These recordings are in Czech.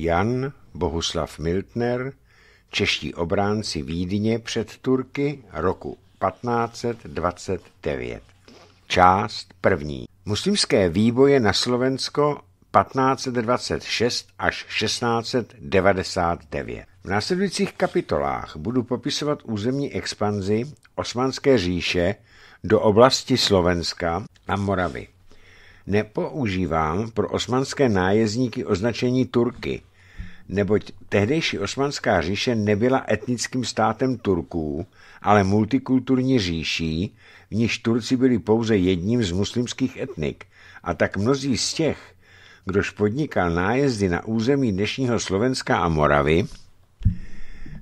Jan Bohuslav Miltner, čeští obránci Vídně před Turky roku 1529. Část první. Muslimské výboje na Slovensko 1526 až 1699. V následujících kapitolách budu popisovat územní expanzi Osmanské říše do oblasti Slovenska a Moravy. Nepoužívám pro osmanské nájezdníky označení Turky, neboť tehdejší osmanská říše nebyla etnickým státem Turků, ale multikulturní říší, v níž Turci byli pouze jedním z muslimských etnik, a tak mnozí z těch, kdož podnikal nájezdy na území dnešního Slovenska a Moravy,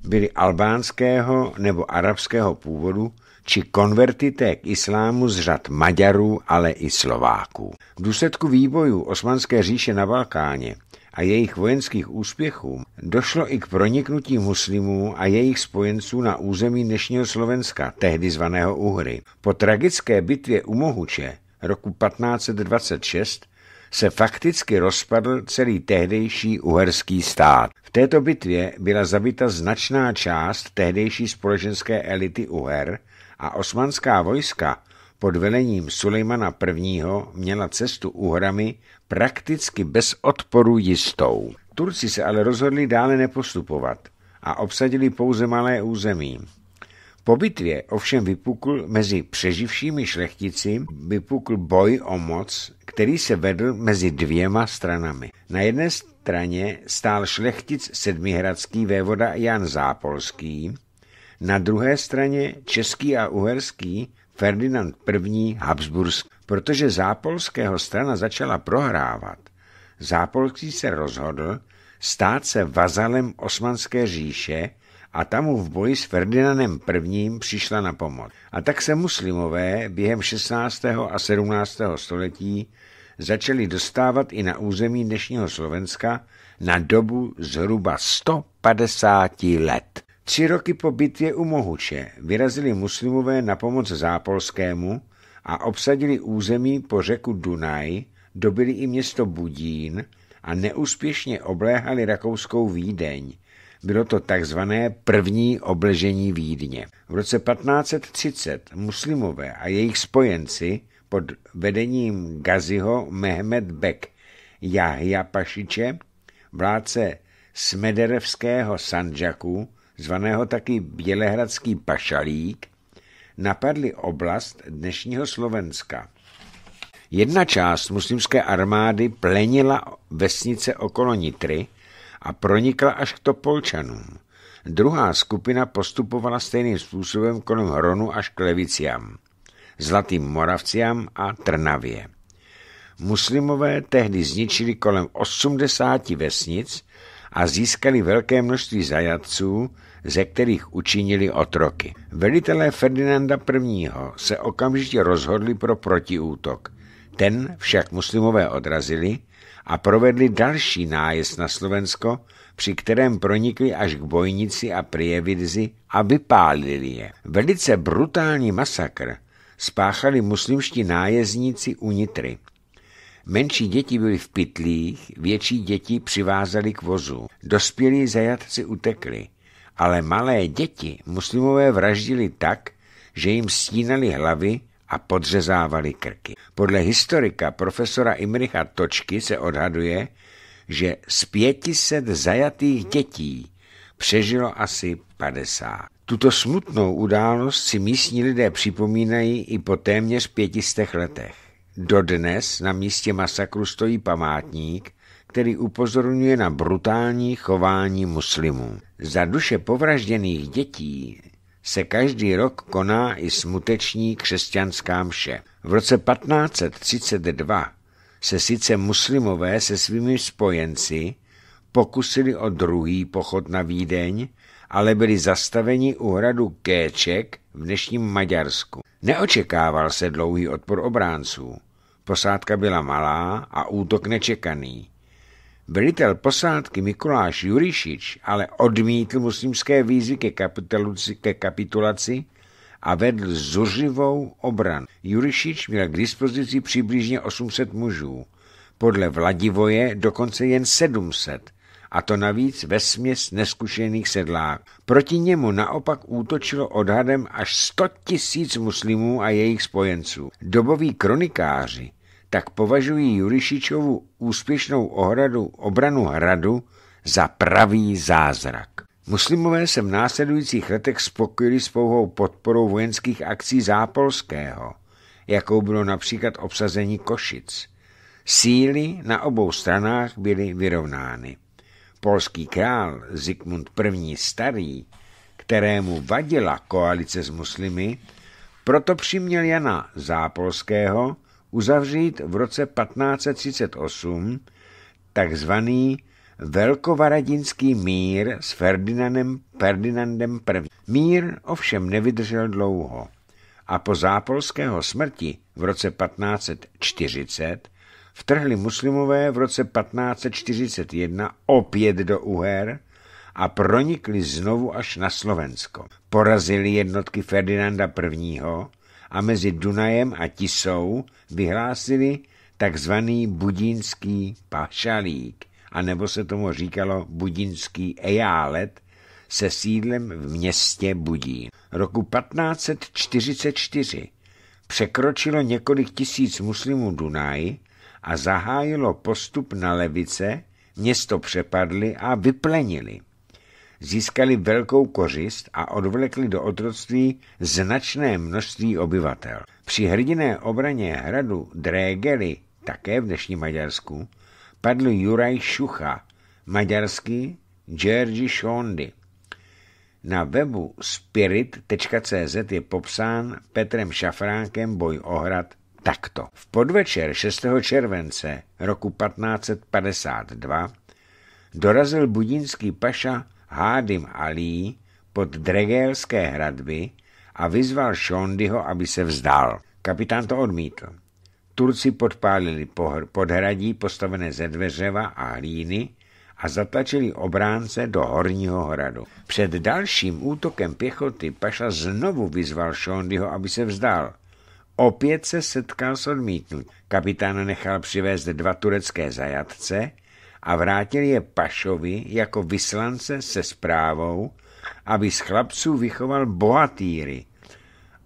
byli albánského nebo arabského původu, či konvertité k islámu z řad Maďarů, ale i Slováků. V důsledku výbojů Osmanské říše na Balkáně a jejich vojenských úspěchů došlo i k proniknutí muslimů a jejich spojenců na území dnešního Slovenska, tehdy zvaného Uhry. Po tragické bitvě u Mohuče roku 1526 se fakticky rozpadl celý tehdejší uherský stát. V této bitvě byla zabita značná část tehdejší společenské elity Uher a osmanská vojska pod velením Sulejmana I. měla cestu Uhrami prakticky bez odporu jistou. Turci se ale rozhodli dále nepostupovat a obsadili pouze malé území. Po bitvě ovšem vypukl mezi přeživšími šlechtici vypukl boj o moc, který se vedl mezi dvěma stranami. Na jedné straně stál šlechtic sedmihradský vévoda Jan Zápolský, na druhé straně český a uherský Ferdinand I. Habsbursk. Protože zápolského strana začala prohrávat, Zápolský se rozhodl stát se vazalem Osmanské říše a tam mu v boji s Ferdinandem I. přišla na pomoc. A tak se muslimové během 16. a 17. století začali dostávat i na území dnešního Slovenska na dobu zhruba 150 let. Tři roky po bitvě u Mohuče vyrazili muslimové na pomoc Zápolskému a obsadili území po řeku Dunaj, dobili i město Budín a neúspěšně obléhali rakouskou Vídeň. Bylo to takzvané první obležení Vídně. V roce 1530 muslimové a jejich spojenci pod vedením Gaziho Mehmed Bek Jahja Pašiče, vládce Smederevského Sandžaku, zvaného taky Bělehradský pašalík, napadli oblast dnešního Slovenska. Jedna část muslimské armády plenila vesnice okolo Nitry a pronikla až k Topolčanům. Druhá skupina postupovala stejným způsobem kolem Hronu až k Leviciam, Zlatým Moravciam a Trnavě. Muslimové tehdy zničili kolem 80 vesnic a získali velké množství zajatců, ze kterých učinili otroky. Velitelé Ferdinanda I. se okamžitě rozhodli pro protiútok. Ten však muslimové odrazili a provedli další nájezd na Slovensko, při kterém pronikli až k bojnici a Prievidzi a vypálili je. Velice brutální masakr spáchali muslimští nájezdníci u Nitry. Menší děti byly v pytlích, větší děti přivázali k vozu. Dospělí zajatci utekli, ale malé děti muslimové vraždili tak, že jim stínali hlavy a podřezávali krky. Podle historika profesora Imricha Točky se odhaduje, že z 500 zajatých dětí přežilo asi 50. Tuto smutnou událost si místní lidé připomínají i po téměř pětistech letech. Dodnes na místě masakru stojí památník, který upozorňuje na brutální chování muslimů. Za duše povražděných dětí se každý rok koná i smuteční křesťanská mše. V roce 1532 se sice muslimové se svými spojenci pokusili o druhý pochod na Vídeň, ale byli zastaveni u hradu Kéček v dnešním Maďarsku. Neočekával se dlouhý odpor obránců. Posádka byla malá a útok nečekaný. Velitel posádky Mikuláš Jurišič ale odmítl muslimské výzvy ke, ke kapitulaci a vedl zuřivou obranu. Jurišič měl k dispozici přibližně 800 mužů, podle Vladivoje dokonce jen 700 a to navíc ve směs neskušených sedlák. Proti němu naopak útočilo odhadem až 100 tisíc muslimů a jejich spojenců. Doboví kronikáři tak považují Jurišičovu úspěšnou ohradu, obranu hradu za pravý zázrak. Muslimové se v následujících letech spokojili s pouhou podporou vojenských akcí Zápolského, jakou bylo například obsazení Košic. Síly na obou stranách byly vyrovnány. Polský král Zikmund I. starý, kterému vadila koalice s muslimy, proto přiměl Jana Zápolského uzavřít v roce 1538 takzvaný Velkovaradinský mír s Ferdinandem, Ferdinandem I. Mír ovšem nevydržel dlouho a po zápolského smrti v roce 1540 vtrhli muslimové v roce 1541 opět do Uher a pronikli znovu až na Slovensko. Porazili jednotky Ferdinanda I. a mezi Dunajem a Tisou vyhlásili takzvaný budínský pašalík, anebo se tomu říkalo budínský ejálet, se sídlem v městě Budín. Roku 1544 překročilo několik tisíc muslimů Dunaj a zahájilo postup na levice, město přepadli a vyplenili. Získali velkou kořist a odvlekli do otroctví značné množství obyvatel. Při hrdiné obraně hradu Drégely, také v dnešním Maďarsku, padl Juraj Šucha, maďarský Georgi Šondy. Na webu spirit.cz je popsán Petrem Šafránkem boj o hrad takto. V podvečer 6. července roku 1552 dorazil budínský paša Hádim Ali pod Dregelské hradby a vyzval Šondyho, aby se vzdal. Kapitán to odmítl. Turci podpálili podhradí postavené ze dveřeva a hlíny a zatlačili obránce do horního hradu. Před dalším útokem pěchoty Paša znovu vyzval Šondyho, aby se vzdal. Opět se setkal s odmítnut. Kapitán nechal přivést dva turecké zajatce a vrátil je Pašovi jako vyslance se zprávou, aby z chlapců vychoval bohatýry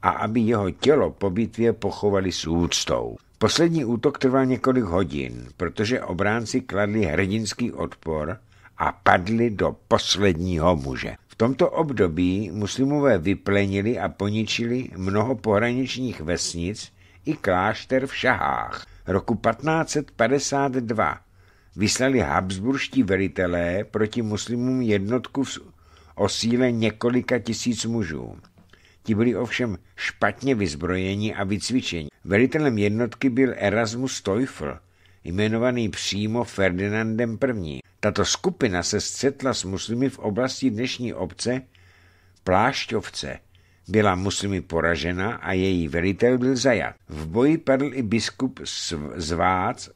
a aby jeho tělo po bitvě pochovali s úctou. Poslední útok trval několik hodin, protože obránci kladli hrdinský odpor a padli do posledního muže. V tomto období muslimové vyplenili a poničili mnoho pohraničních vesnic i klášter v Šahách. Roku 1552 vyslali habsburští velitelé proti muslimům jednotku o síle několika tisíc mužů. Ti byli ovšem špatně vyzbrojeni a vycvičeni. Velitelem jednotky byl Erasmus Teufel, jmenovaný přímo Ferdinandem I. Tato skupina se střetla s muslimy v oblasti dnešní obce Plášťovce. Byla muslimy poražena a její velitel byl zajat. V boji padl i biskup Zvác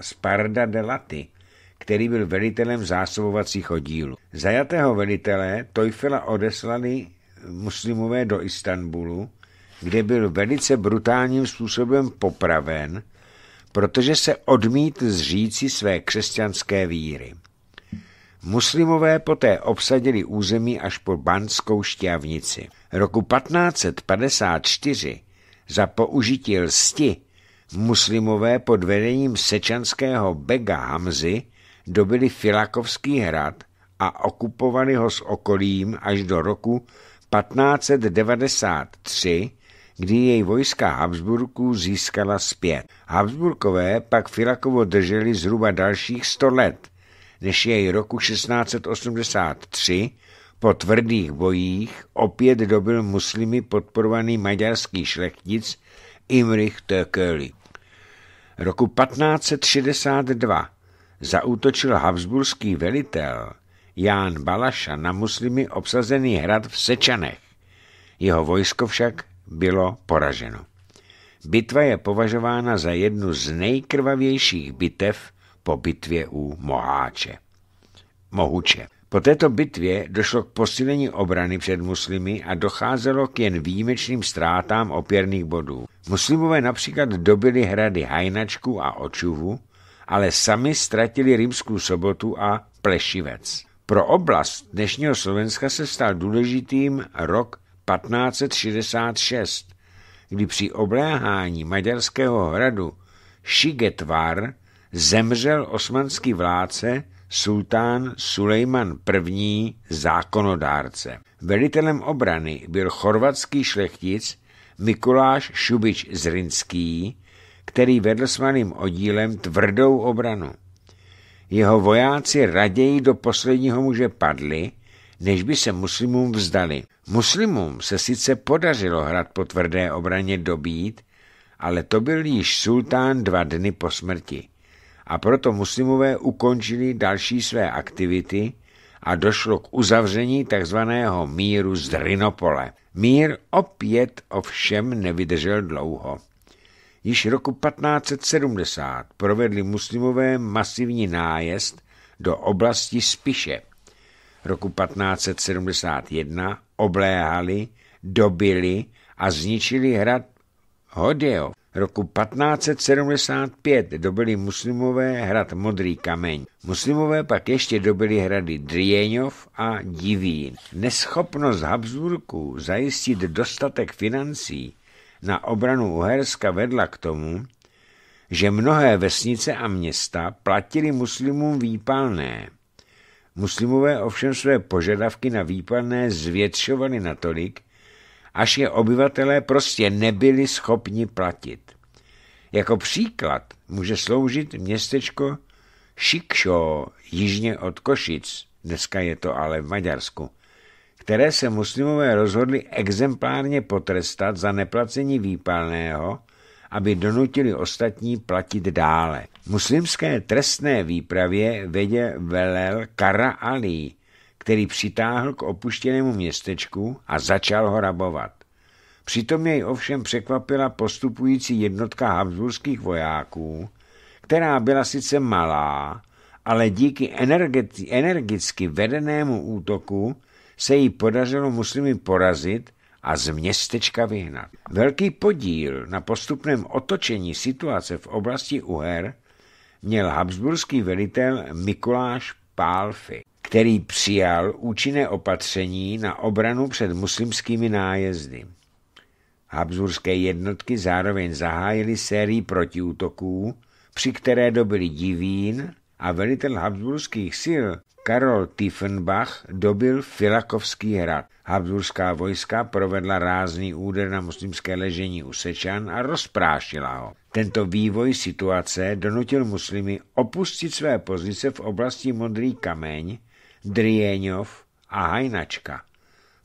Sparda de Laty, který byl velitelem zásobovacích oddílů. Zajatého velitele Teufela odeslali muslimové do Istanbulu, kde byl velice brutálním způsobem popraven, protože se odmítl zříci své křesťanské víry. Muslimové poté obsadili území až po Banskou šťavnici. Roku 1554 za použití lsti muslimové pod vedením sečanského Bega Hamzy dobili Filakovský hrad a okupovali ho s okolím až do roku 1593, kdy jej vojska Habsburků získala zpět. Habsburkové pak Filakovo drželi zhruba dalších 100 let, než jej roku 1683 po tvrdých bojích opět dobil muslimy podporovaný maďarský šlechtic Imrich Tököli. Roku 1562 zaútočil habsburský velitel Ján Balaša na muslimy obsazený hrad v Sečanech. Jeho vojsko však bylo poraženo. Bitva je považována za jednu z nejkrvavějších bitev po bitvě u Moháče. Mohuče. Po této bitvě došlo k posílení obrany před muslimy a docházelo k jen výjimečným ztrátám opěrných bodů. Muslimové například dobili hrady Hajnačku a Očuvu ale sami ztratili Rímskou sobotu a Plešivec. Pro oblast dnešního Slovenska se stal důležitým rok 1566, kdy při obléhání maďarského hradu Šigetvar zemřel osmanský vládce sultán Sulejman I. zákonodárce. Velitelem obrany byl chorvatský šlechtic Mikuláš Šubič Zrinský, který vedl s malým oddílem tvrdou obranu. Jeho vojáci raději do posledního muže padli, než by se muslimům vzdali. Muslimům se sice podařilo hrad po tvrdé obraně dobít, ale to byl již sultán dva dny po smrti. A proto muslimové ukončili další své aktivity a došlo k uzavření tzv. míru z Drinopole. Mír opět ovšem nevydržel dlouho. Již roku 1570 provedli muslimové masivní nájezd do oblasti Spiše. Roku 1571 obléhali, dobili a zničili hrad Hodeo. Roku 1575 dobili muslimové hrad Modrý kameň. Muslimové pak ještě dobili hrady Drieňov a Divín. Neschopnost Habsburků zajistit dostatek financí na obranu Uherska vedla k tomu, že mnohé vesnice a města platili muslimům výpalné. Muslimové ovšem své požadavky na výpalné zvětšovali natolik, až je obyvatelé prostě nebyli schopni platit. Jako příklad může sloužit městečko Šikšo, jižně od Košic, dneska je to ale v Maďarsku, které se muslimové rozhodli exemplárně potrestat za neplacení výpalného, aby donutili ostatní platit dále. Muslimské trestné výpravě vedě velel Kara Ali, který přitáhl k opuštěnému městečku a začal ho rabovat. Přitom jej ovšem překvapila postupující jednotka habsburských vojáků, která byla sice malá, ale díky energicky vedenému útoku se jí podařilo muslimy porazit a z městečka vyhnat. Velký podíl na postupném otočení situace v oblasti Uher měl habsburský velitel Mikuláš Pálfy, který přijal účinné opatření na obranu před muslimskými nájezdy. Habsburské jednotky zároveň zahájily sérii protiútoků, při které dobili Divín a velitel habsburských sil Karol Tiefenbach dobil Filakovský hrad. Habsburská vojska provedla rázný úder na muslimské ležení u Sečan a rozprášila ho. Tento vývoj situace donutil muslimy opustit své pozice v oblasti Modrý kameň, Drieňov a Hajnačka.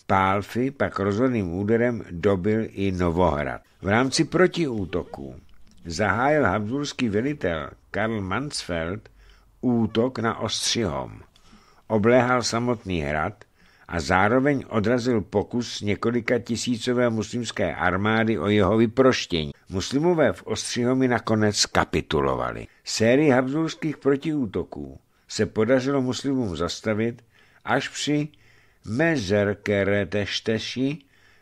Pálfy pak rozhodným úderem dobil i Novohrad. V rámci protiútoků zahájil habsburský velitel Karl Mansfeld útok na Ostřihom. Obléhal samotný hrad a zároveň odrazil pokus několika tisícové muslimské armády o jeho vyproštění. Muslimové v Ostřihomi nakonec kapitulovali. Sérii habsburských protiútoků se podařilo muslimům zastavit až při Mezerkeretešteši,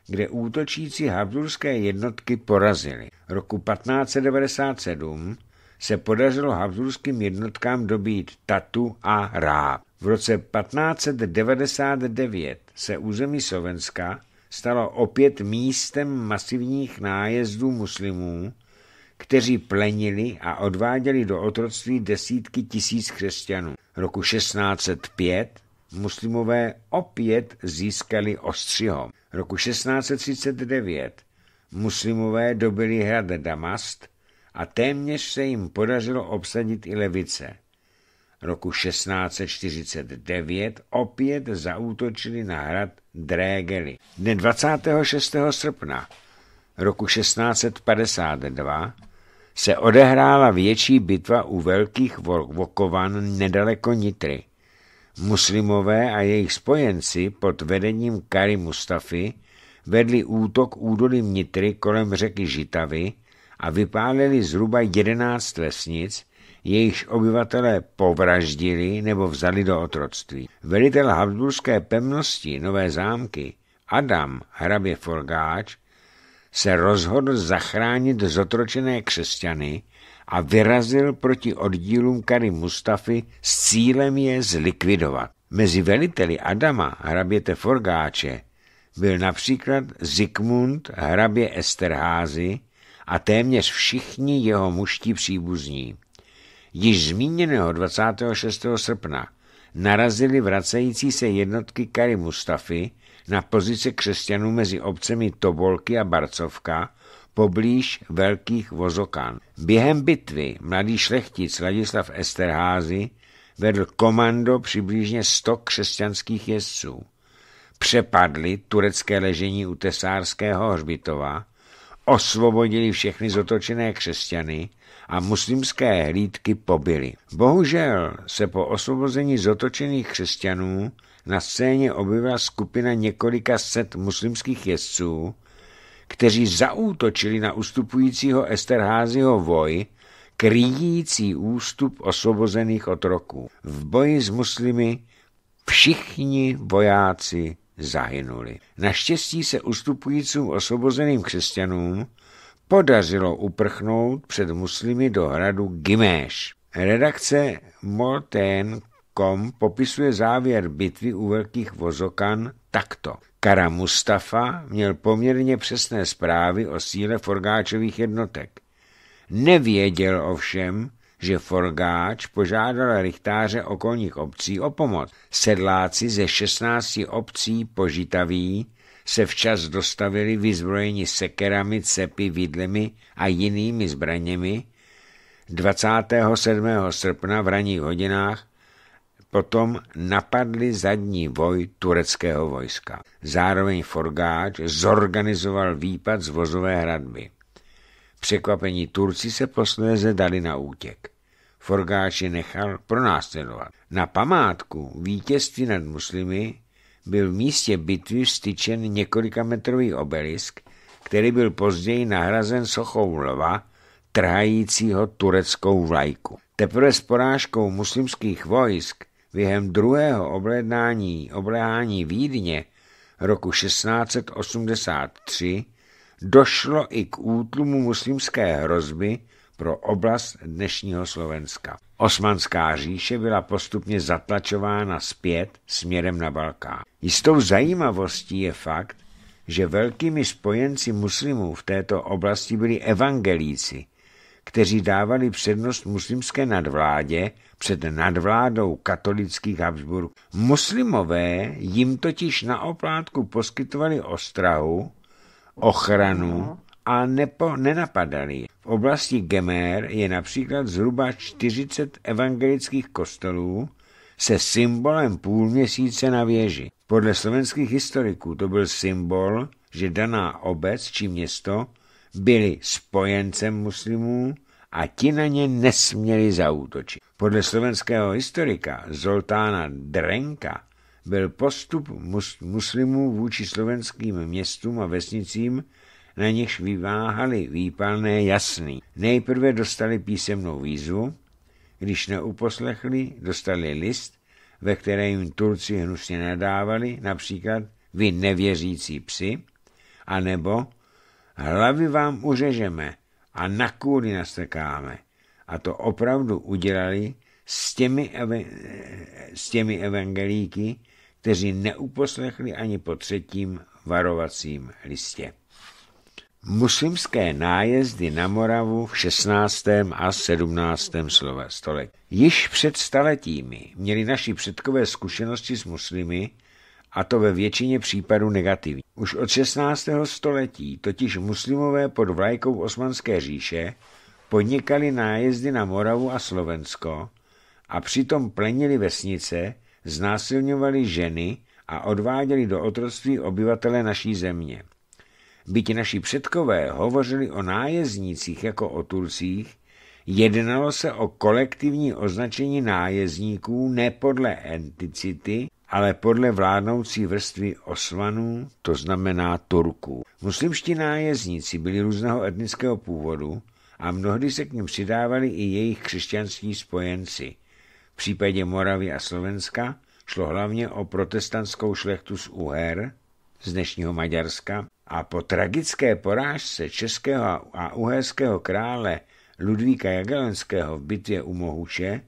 kde útočící habsburské jednotky porazili. Roku 1597 se podařilo habsburským jednotkám dobít Tatu a Ráb. V roce 1599 se území Slovenska stalo opět místem masivních nájezdů muslimů, kteří plenili a odváděli do otroctví desítky tisíc křesťanů. Roku 1605 muslimové opět získali Ostřihom. Roku 1639 muslimové dobili hrad Damast a téměř se jim podařilo obsadit i Levice. Roku 1649 opět zaútočili na hrad Drégely. Dne 26. srpna roku 1652 se odehrála větší bitva u Velkých Vokovan nedaleko Nitry. Muslimové a jejich spojenci pod vedením Kary Mustafy vedli útok údolím Nitry kolem řeky Žitavy a vypálili zhruba jedenáct vesnic, jejichž obyvatelé povraždili nebo vzali do otroctví. Velitel Habsburské pevnosti Nové zámky Adam hrabě Forgáč se rozhodl zachránit zotročené křesťany a vyrazil proti oddílům Kary Mustafy s cílem je zlikvidovat. Mezi veliteli Adama, hraběte Forgáče, byl například Zikmund, hrabě Esterházy a téměř všichni jeho muští příbuzní. Již zmíněného 26. srpna narazili vracející se jednotky Kary Mustafy na pozice křesťanů mezi obcemi Tobolky a Barcovka poblíž velkých vozokan. Během bitvy mladý šlechtic Ladislav Esterházy vedl komando přibližně 100 křesťanských jezdců. Přepadli turecké ležení u Tesárského hřbitova, osvobodili všechny zotočené křesťany a muslimské hlídky pobili. Bohužel se po osvobození zotočených křesťanů na scéně objevila skupina několika set muslimských jezdců, kteří zaútočili na ustupujícího Esterházyho voj, kryjící ústup osvobozených otroků. V boji s muslimy všichni vojáci zahynuli. Naštěstí se ustupujícím osvobozeným křesťanům podařilo uprchnout před muslimy do hradu Giméš. Redakce Molten.com popisuje závěr bitvy u velkých vozokan takto. Kara Mustafa měl poměrně přesné zprávy o síle Forgáčových jednotek. Nevěděl ovšem, že Forgáč požádal rychtáře okolních obcí o pomoc. Sedláci ze 16 obcí požitaví se včas dostavili vyzbrojeni sekerami, cepy, vidlemi a jinými zbraněmi 27. srpna v ranních hodinách potom napadli zadní voj tureckého vojska. Zároveň Forgáč zorganizoval výpad z vozové hradby. Překvapení Turci se posléze dali na útěk. Forgáč je nechal pronásledovat. Na památku vítězství nad muslimy byl v místě bitvy vstyčen několika metrový obelisk, který byl později nahrazen sochou lva, trhajícího tureckou vlajku. Teprve s porážkou muslimských vojsk během druhého oblednání, obléhání Vídně roku 1683 došlo i k útlumu muslimské hrozby pro oblast dnešního Slovenska. Osmanská říše byla postupně zatlačována zpět směrem na Balkán. Jistou zajímavostí je fakt, že velkými spojenci muslimů v této oblasti byli evangelíci, kteří dávali přednost muslimské nadvládě před nadvládou katolických Habsburg. Muslimové jim totiž na oplátku poskytovali ostrahu, ochranu a nepo, nenapadali. V oblasti Gemer je například zhruba 40 evangelických kostelů se symbolem půlměsíce na věži. Podle slovenských historiků to byl symbol, že daná obec či město byli spojencem muslimů a ti na ně nesměli zaútočit. Podle slovenského historika Zoltána Drenka byl postup mus- muslimů vůči slovenským městům a vesnicím na nichž vyváhali výpalné jasný. Nejprve dostali písemnou výzvu, když neuposlechli, dostali list, ve kterém Turci hnusně nadávali, například vy nevěřící psi, anebo hlavy vám uřežeme a na kůry nastrkáme. A to opravdu udělali s těmi, s těmi evangelíky, kteří neuposlechli ani po třetím varovacím listě. Muslimské nájezdy na Moravu v 16. a 17. století. Již před staletími měli naši předkové zkušenosti s muslimy, a to ve většině případů negativní. Už od 16. století totiž muslimové pod vlajkou Osmanské říše podnikali nájezdy na Moravu a Slovensko a přitom plenili vesnice, znásilňovali ženy a odváděli do otroctví obyvatele naší země. Byť naši předkové hovořili o nájezdnících jako o Turcích, jednalo se o kolektivní označení nájezdníků ne podle enticity, ale podle vládnoucí vrstvy Osmanů, to znamená Turků. Muslimští nájezdníci byli různého etnického původu a mnohdy se k ním přidávali i jejich křesťanskí spojenci. V případě Moravy a Slovenska šlo hlavně o protestantskou šlechtu z Uher, z dnešního Maďarska, a po tragické porážce českého a uherského krále Ludvíka Jagellenského v bitvě u Mohuše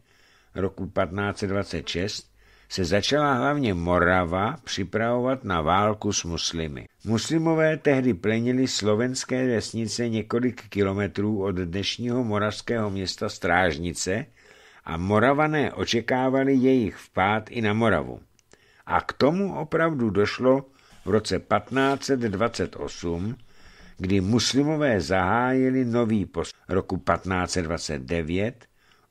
roku 1526 se začala hlavně Morava připravovat na válku s muslimy. Muslimové tehdy plenili slovenské vesnice několik kilometrů od dnešního moravského města Strážnice a Moravané očekávali jejich vpád i na Moravu. A k tomu opravdu došlo v roce 1528, kdy muslimové zahájili nový post. Roku 1529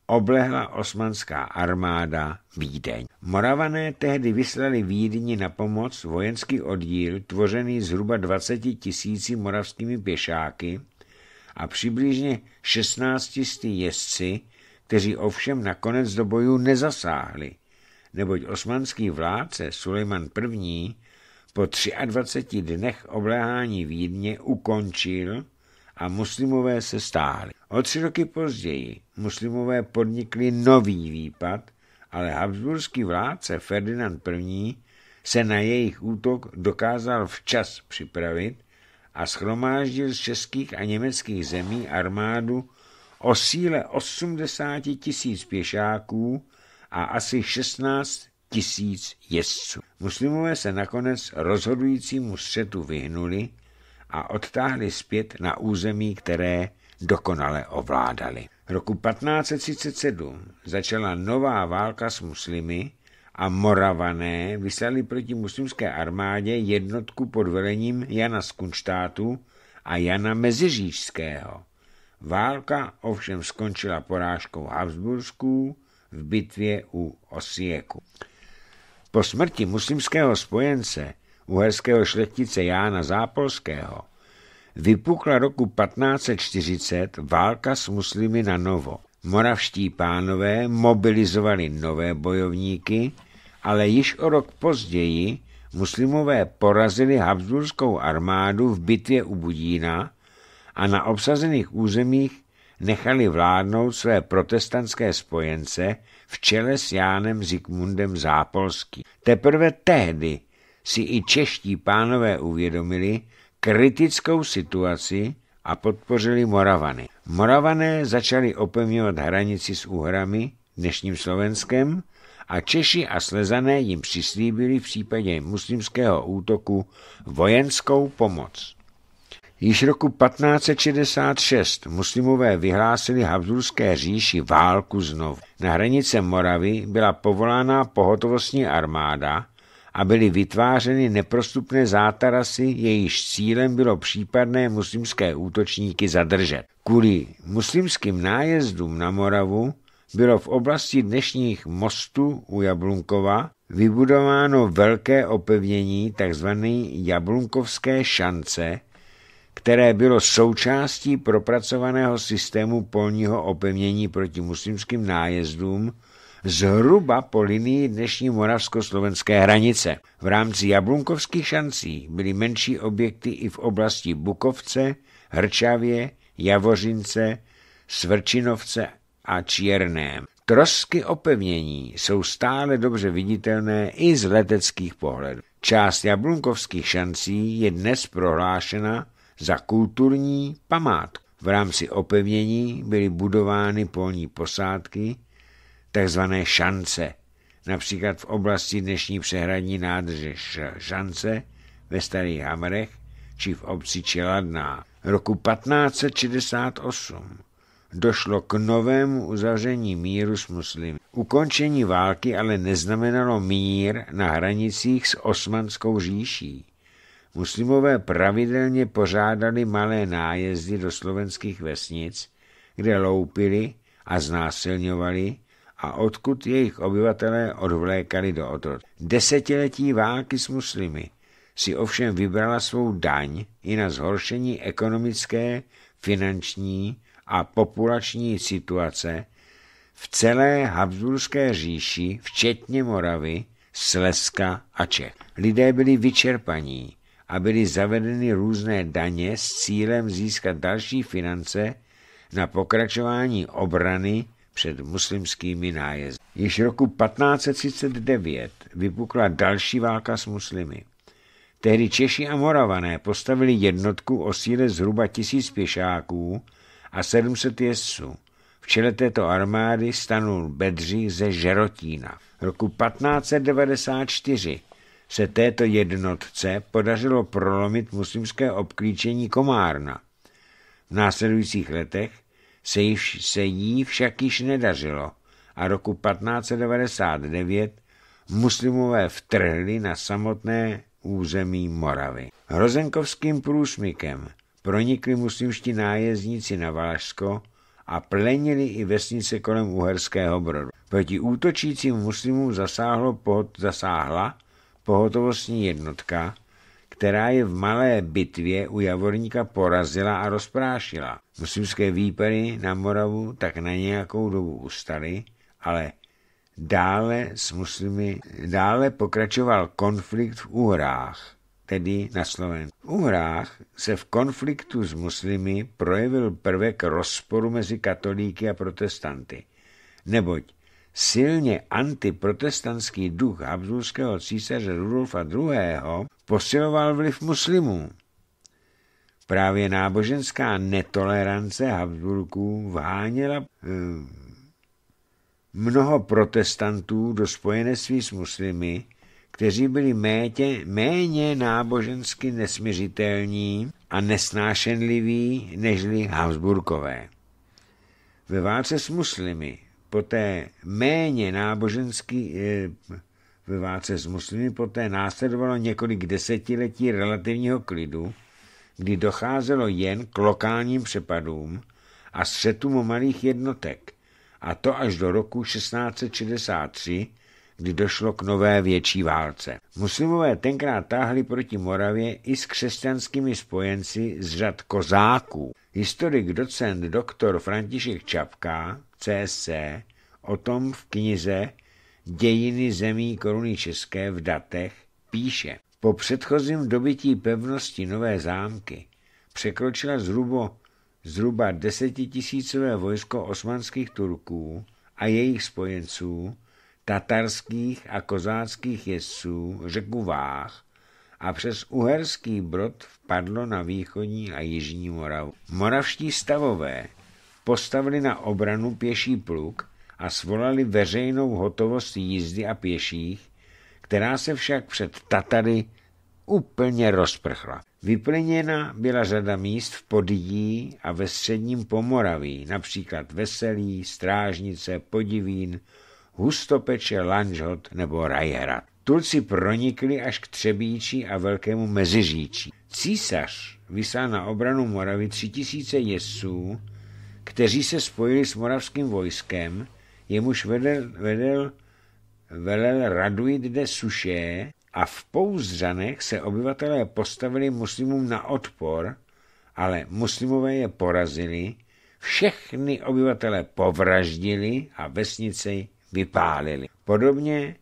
oblehla osmanská armáda Vídeň. Moravané tehdy vyslali Vídni na pomoc vojenský oddíl tvořený zhruba 20 tisíci moravskými pěšáky a přibližně 16 jezdci, kteří ovšem nakonec do bojů nezasáhli, neboť osmanský vládce Sulejman I. po 23 dnech obléhání Vídně ukončil a muslimové se stáhli. O tři roky později muslimové podnikli nový výpad, ale habsburský vládce Ferdinand I. se na jejich útok dokázal včas připravit a schromáždil z českých a německých zemí armádu o síle 80 tisíc pěšáků a asi 16 tisíc jezdců. Muslimové se nakonec rozhodujícímu střetu vyhnuli a odtáhli zpět na území, které dokonale ovládali. Roku 1537 začala nová válka s muslimy a Moravané vyslali proti muslimské armádě jednotku pod velením Jana z Kunštátu a Jana Meziřížského. Válka ovšem skončila porážkou Habsbursků v bitvě u Osieku. Po smrti muslimského spojence uherského šlechtice Jána Zápolského vypukla roku 1540 válka s muslimy na novo. Moravští pánové mobilizovali nové bojovníky, ale již o rok později muslimové porazili Habsburskou armádu v bitvě u Budína a na obsazených územích nechali vládnout své protestantské spojence v čele s Jánem Zikmundem Zápolský. Teprve tehdy si i čeští pánové uvědomili kritickou situaci a podpořili Moravany. Moravané začali opevňovat hranici s úhrami, dnešním Slovenskem, a Češi a Slezané jim přislíbili v případě muslimského útoku vojenskou pomoc. Již roku 1566 muslimové vyhlásili Habsburské říši válku znovu. Na hranice Moravy byla povolána pohotovostní armáda a byly vytvářeny neprostupné zátarasy, jejíž cílem bylo případné muslimské útočníky zadržet. Kvůli muslimským nájezdům na Moravu bylo v oblasti dnešních mostů u Jablunkova vybudováno velké opevnění tzv. Jablunkovské šance, které bylo součástí propracovaného systému polního opevnění proti muslimským nájezdům zhruba po linii dnešní moravsko-slovenské hranice. V rámci jablunkovských šancí byly menší objekty i v oblasti Bukovce, Hrčavě, Javořince, Svrčinovce a Čierném. Trosky opevnění jsou stále dobře viditelné i z leteckých pohledů. Část jablunkovských šancí je dnes prohlášena za kulturní památku. V rámci opevnění byly budovány polní posádky, takzvané šance, například v oblasti dnešní přehradní nádrže Šance ve Starých Hamrech či v obci Čeladná. Roku 1568 došlo k novému uzavření míru s muslimy. Ukončení války ale neznamenalo mír na hranicích s osmanskou říší. Muslimové pravidelně pořádali malé nájezdy do slovenských vesnic, kde loupili a znásilňovali a odkud jejich obyvatelé odvlékali do otrod. Desetiletí války s muslimy si ovšem vybrala svou daň i na zhoršení ekonomické, finanční a populační situace v celé Habsburské říši, včetně Moravy, Slezska a Čech. Lidé byli vyčerpaní a byly zavedeny různé daně s cílem získat další finance na pokračování obrany před muslimskými nájezdy. Již roku 1539 vypukla další válka s muslimy. Tehdy Češi a Moravané postavili jednotku o síle zhruba tisíc pěšáků a 700 jezdců. V čele této armády stanul Bedřich ze Žerotína. Roku 1594 se této jednotce podařilo prolomit muslimské obklíčení Komárna. V následujících letech se, již, se jí však již nedařilo a roku 1599 muslimové vtrhli na samotné území Moravy. Hrozenkovským průsmykem pronikli muslimští nájezdníci na Valašsko a plenili i vesnice kolem Uherského Brodu. Proti útočícím muslimům zasáhlo pohod, zasáhla pohotovostní jednotka, která je v malé bitvě u Javorníka porazila a rozprášila. Muslimské výpady na Moravu tak na nějakou dobu ustaly, ale dále s muslimy, dále pokračoval konflikt v Uhrách, tedy na Slovensku. V Uhrách se v konfliktu s muslimy projevil prvek rozporu mezi katolíky a protestanty, neboť silně antiprotestantský duch habsburského císaře Rudolfa II. posiloval vliv muslimů. Právě náboženská netolerance Habsburků vháněla eh, mnoho protestantů do spojenectví s muslimy, kteří byli méně, méně nábožensky nesměřitelní a nesnášenliví nežli Habsburkové. Ve válce s muslimy poté méně náboženský ve válce s muslimy poté následovalo několik desetiletí relativního klidu, kdy docházelo jen k lokálním přepadům a střetům malých jednotek, a to až do roku 1663, kdy došlo k nové větší válce. Muslimové tenkrát táhli proti Moravě i s křesťanskými spojenci z řad kozáků. Historik docent doktor František Čapka, CSC, o tom v knize Dějiny zemí koruny české v datech píše. Po předchozím dobytí pevnosti Nové zámky překročila zhruba, zhruba desetitisícové vojsko osmanských Turků a jejich spojenců, tatarských a kozáckých jezdců řeku Váh a přes Uherský brod vpadlo na východní a jižní Moravu. Moravští stavové postavili na obranu pěší pluk a svolali veřejnou hotovost jízdy a pěších, která se však před Tatary úplně rozprchla. Vyplněna byla řada míst v Podijí a ve středním Pomoraví, například Veselí, Strážnice, Podivín, Hustopeče, Lanžhot nebo Rajhrad. Turci pronikli až k Třebíči a Velkému Meziříčí. Císař vyslal na obranu Moravy tři tisíce jezdců, kteří se spojili s moravským vojskem, jemuž vedel, vedel velel Raduit de Suše a v Pouzdřanech se obyvatelé postavili muslimům na odpor, ale muslimové je porazili, všechny obyvatele povraždili a vesnice vypálili. Podobně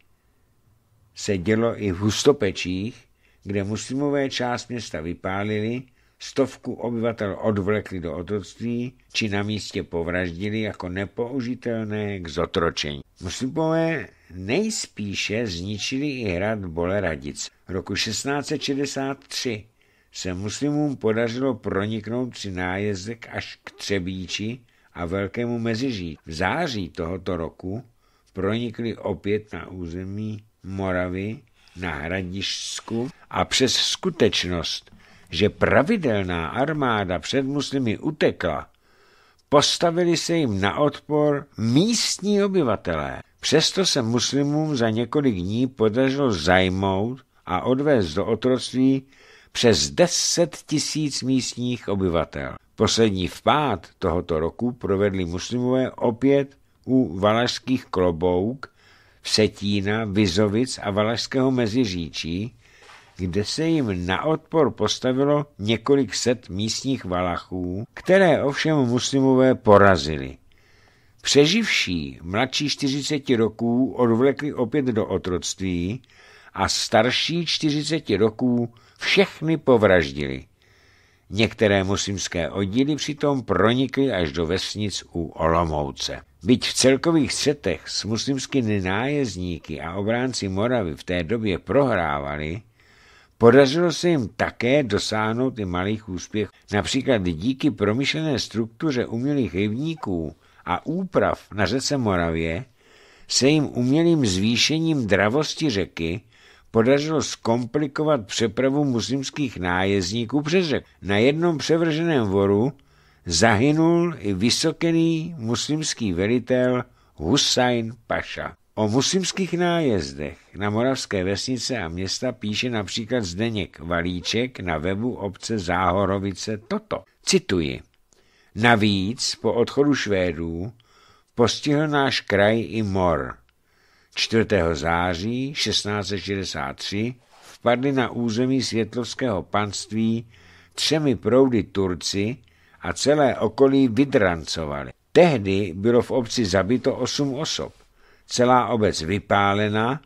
se dělo i v Hustopečích, kde muslimové část města vypálili, stovku obyvatel odvlekli do otroctví či na místě povraždili jako nepoužitelné k zotročení. Muslimové nejspíše zničili i hrad Boleradic. Roku 1663 se muslimům podařilo proniknout při nájezdek až k Třebíči a Velkému Meziží. V září tohoto roku pronikli opět na území Moravy na Hradišsku a přes skutečnost, že pravidelná armáda před muslimy utekla, postavili se jim na odpor místní obyvatelé. Přesto se muslimům za několik dní podařilo zajmout a odvést do otroctví přes 10 tisíc místních obyvatel. Poslední vpád tohoto roku provedli muslimové opět u valašských klobouk, Vsetína, Vizovic a Valašského meziříčí, kde se jim na odpor postavilo několik set místních Valachů, které ovšem muslimové porazili. Přeživší mladší 40 roků odvlekli opět do otroctví a starší 40 roků všechny povraždili. Některé muslimské oddíly přitom pronikly až do vesnic u Olomouce. Byť v celkových střetech s muslimskými nájezdníky a obránci Moravy v té době prohrávali, Podařilo se jim také dosáhnout i malých úspěchů. Například díky promyšlené struktuře umělých rybníků a úprav na řece Moravě se jim umělým zvýšením dravosti řeky podařilo zkomplikovat přepravu muslimských nájezdníků přes řek. Na jednom převrženém voru zahynul i vysokený muslimský velitel Hussein Paša. O muslimských nájezdech na moravské vesnice a města píše například Zdeněk Valíček na webu obce Záhorovice toto. Cituji. Navíc po odchodu Švédů postihl náš kraj i mor. 4. září 1663 vpadli na území světlovského panství třemi proudy Turci a celé okolí vydrancovali. Tehdy bylo v obci zabito osm osob celá obec vypálena,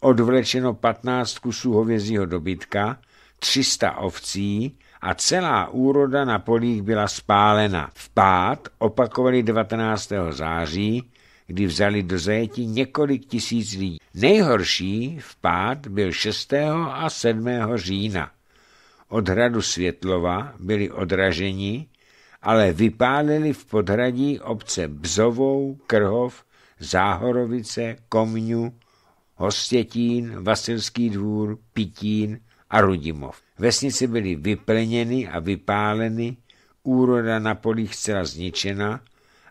odvlečeno 15 kusů hovězího dobytka, 300 ovcí a celá úroda na polích byla spálena. V pád opakovali 19. září, kdy vzali do zajetí několik tisíc lidí. Nejhorší vpád byl 6. a 7. října. Od hradu Světlova byli odraženi, ale vypálili v podhradí obce Bzovou, Krhov, Záhorovice, Komňu, Hostětín, Vasilský dvůr, Pitín a Rudimov. Vesnice byly vyplněny a vypáleny, úroda na polích zcela zničena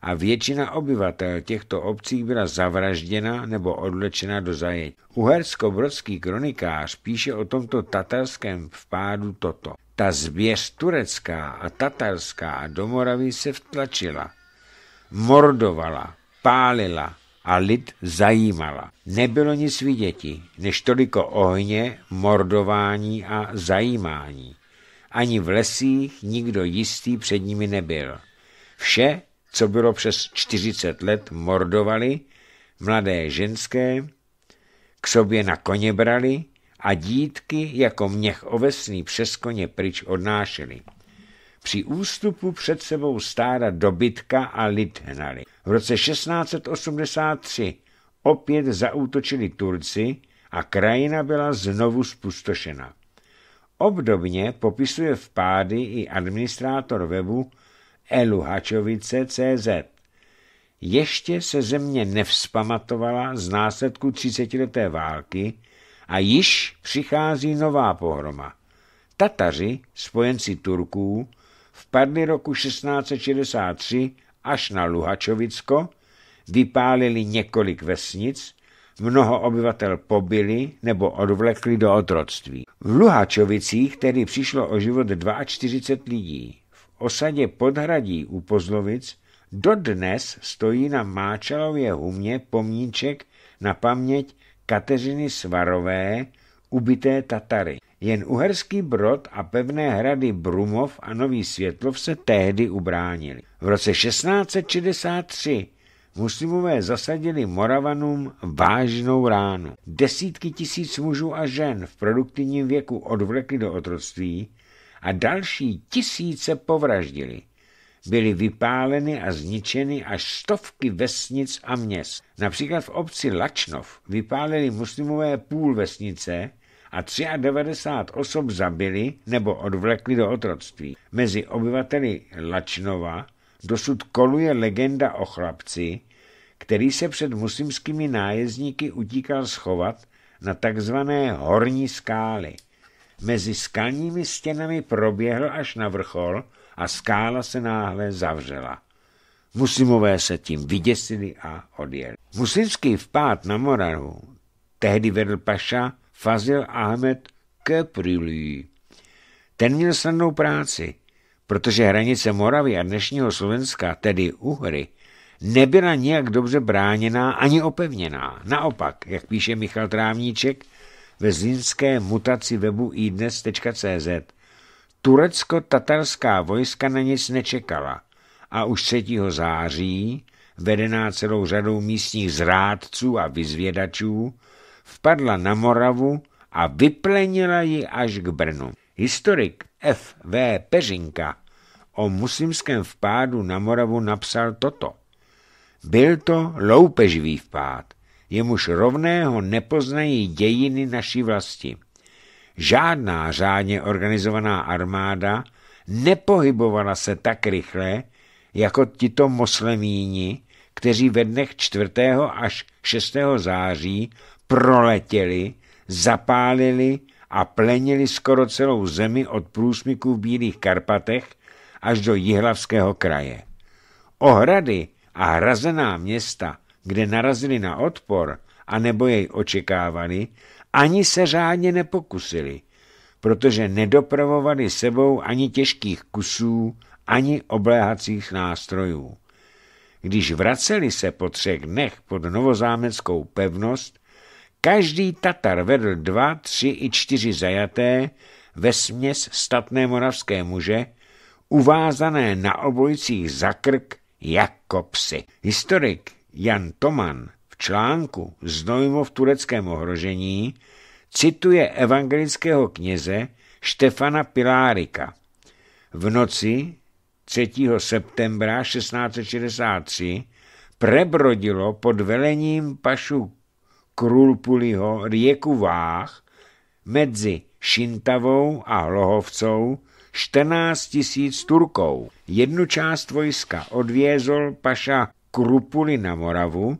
a většina obyvatel těchto obcí byla zavražděna nebo odlečena do zajetí. Uhersko-brodský kronikář píše o tomto tatarském vpádu toto. Ta zběř turecká a tatarská a domoravy se vtlačila, mordovala, pálila, a lid zajímala. Nebylo nic viděti, než toliko ohně, mordování a zajímání. Ani v lesích nikdo jistý před nimi nebyl. Vše, co bylo přes 40 let, mordovali, mladé ženské, k sobě na koně brali a dítky jako měch ovesný přes koně pryč odnášeli. Při ústupu před sebou stáda dobytka a lid hnali. V roce 1683 opět zaútočili Turci a krajina byla znovu spustošena. Obdobně popisuje vpády i administrátor webu Eluhačovice CZ. Ještě se země nevzpamatovala z následku třicetileté války a již přichází nová pohroma. Tataři, spojenci Turků, vpadli roku 1663 až na Luhačovicko, vypálili několik vesnic, mnoho obyvatel pobili nebo odvlekli do otroctví. V Luhačovicích tedy přišlo o život 42 lidí. V osadě Podhradí u Pozlovic dodnes stojí na Máčalově humě pomníček na paměť Kateřiny Svarové, ubité Tatary. Jen uherský brod a pevné hrady Brumov a Nový Světlov se tehdy ubránili. V roce 1663 muslimové zasadili Moravanům vážnou ránu. Desítky tisíc mužů a žen v produktivním věku odvlekli do otroctví a další tisíce povraždili. Byly vypáleny a zničeny až stovky vesnic a měst. Například v obci Lačnov vypálili muslimové půl vesnice a 93 osob zabili nebo odvlekli do otroctví. Mezi obyvateli Lačnova dosud koluje legenda o chlapci, který se před muslimskými nájezdníky utíkal schovat na takzvané horní skály. Mezi skalními stěnami proběhl až na vrchol a skála se náhle zavřela. Muslimové se tím vyděsili a odjeli. Muslimský vpád na Moravu tehdy vedl paša Fazil Ahmed Keprili. Ten měl snadnou práci, protože hranice Moravy a dnešního Slovenska, tedy Uhry, nebyla nijak dobře bráněná ani opevněná. Naopak, jak píše Michal Trávníček ve zlínské mutaci webu idnes.cz, turecko-tatarská vojska na nic nečekala a už 3. září, vedená celou řadou místních zrádců a vyzvědačů, vpadla na Moravu a vyplenila ji až k Brnu. Historik F. V. Peřinka o muslimském vpádu na Moravu napsal toto. Byl to loupeživý vpád, jemuž rovného nepoznají dějiny naší vlasti. Žádná řádně organizovaná armáda nepohybovala se tak rychle, jako tito moslemíni, kteří ve dnech 4. až 6. září proletěli, zapálili a plenili skoro celou zemi od průsmyků v Bílých Karpatech až do Jihlavského kraje. Ohrady a hrazená města, kde narazili na odpor a nebo jej očekávali, ani se řádně nepokusili, protože nedopravovali sebou ani těžkých kusů, ani obléhacích nástrojů. Když vraceli se po třech dnech pod novozámeckou pevnost, každý Tatar vedl dva, tři i čtyři zajaté, ve směs statné moravské muže, uvázané na obojcích za krk jako psy. Historik Jan Toman článku Znojmo v tureckém ohrožení cituje evangelického kněze Štefana Pilárika. V noci 3. septembra 1663 prebrodilo pod velením pašu Krulpuliho rieku Váh mezi Šintavou a Hlohovcou 14 tisíc Turkou. Jednu část vojska odvězol paša Krupuli na Moravu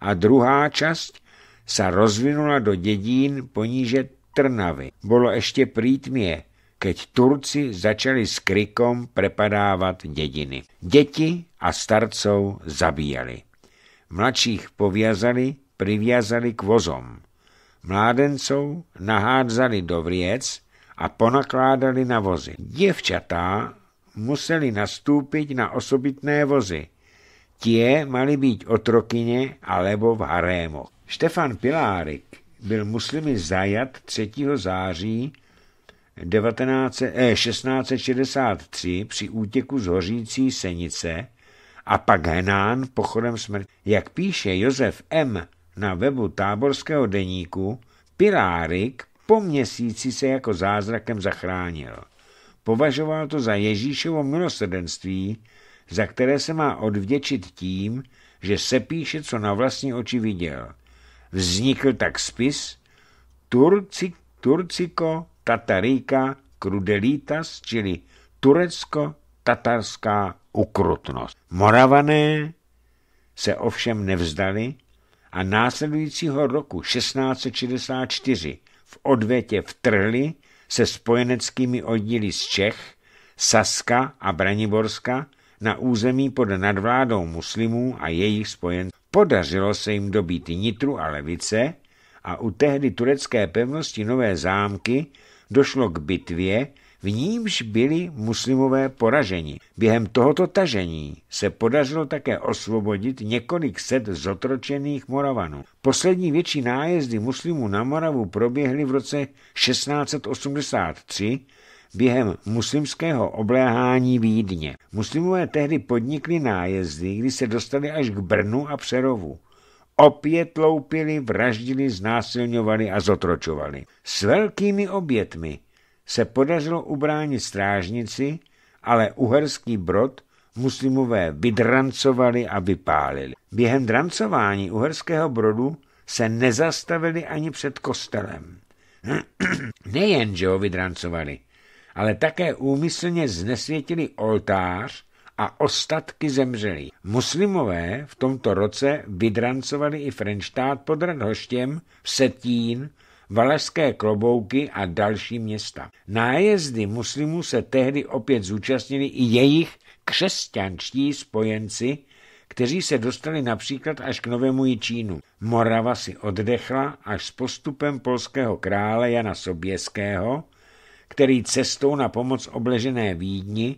a druhá část se rozvinula do dědín poníže Trnavy. Bylo ještě prítmě, keď Turci začali s krikom prepadávat dědiny. Děti a starcov zabíjali. Mladších povězali, priviazali k vozom. Mládencov nahádzali do vriec a ponakládali na vozy. Děvčatá museli nastoupit na osobitné vozy. Tie mali být otrokyně alebo v harémoch. Štefan Pilárik byl muslimy zajat 3. září 19, eh, 1663 při útěku z hořící Senice a pak Henán pochodem smrti. Jak píše Josef M. na webu táborského deníku, Pilárik po měsíci se jako zázrakem zachránil. Považoval to za Ježíšovo milosrdenství, za které se má odvděčit tím, že se píše, co na vlastní oči viděl. Vznikl tak spis Turci, Turciko Tatarika Krudelitas, čili turecko-tatarská ukrutnost. Moravané se ovšem nevzdali a následujícího roku 1664 v odvětě vtrhli se spojeneckými oddíly z Čech, Saska a Braniborska na území pod nadvládou muslimů a jejich spojen. Podařilo se jim dobít Nitru a Levice a u tehdy turecké pevnosti Nové zámky došlo k bitvě, v nímž byli muslimové poraženi. Během tohoto tažení se podařilo také osvobodit několik set zotročených Moravanů. Poslední větší nájezdy muslimů na Moravu proběhly v roce 1683 během muslimského obléhání Vídně. Muslimové tehdy podnikli nájezdy, kdy se dostali až k Brnu a Přerovu. Opět loupili, vraždili, znásilňovali a zotročovali. S velkými obětmi se podařilo ubránit strážnici, ale uherský brod muslimové vydrancovali a vypálili. Během drancování uherského brodu se nezastavili ani před kostelem. Nejen, že ho vydrancovali, ale také úmyslně znesvětili oltář a ostatky zemřeli. Muslimové v tomto roce vydrancovali i Frenštát pod Radhoštěm, Setín, Valašské klobouky a další města. Nájezdy muslimů se tehdy opět zúčastnili i jejich křesťanští spojenci, kteří se dostali například až k Novému Jičínu. Morava si oddechla až s postupem polského krále Jana Soběského, který cestou na pomoc obležené Vídni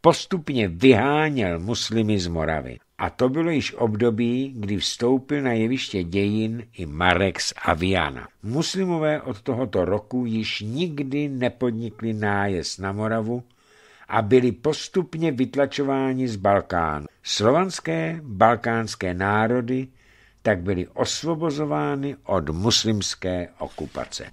postupně vyháněl muslimy z Moravy. A to bylo již období, kdy vstoupil na jeviště dějin i Marex Aviana. Muslimové od tohoto roku již nikdy nepodnikli nájezd na Moravu a byli postupně vytlačováni z Balkánu. Slovanské balkánské národy tak byly osvobozovány od muslimské okupace.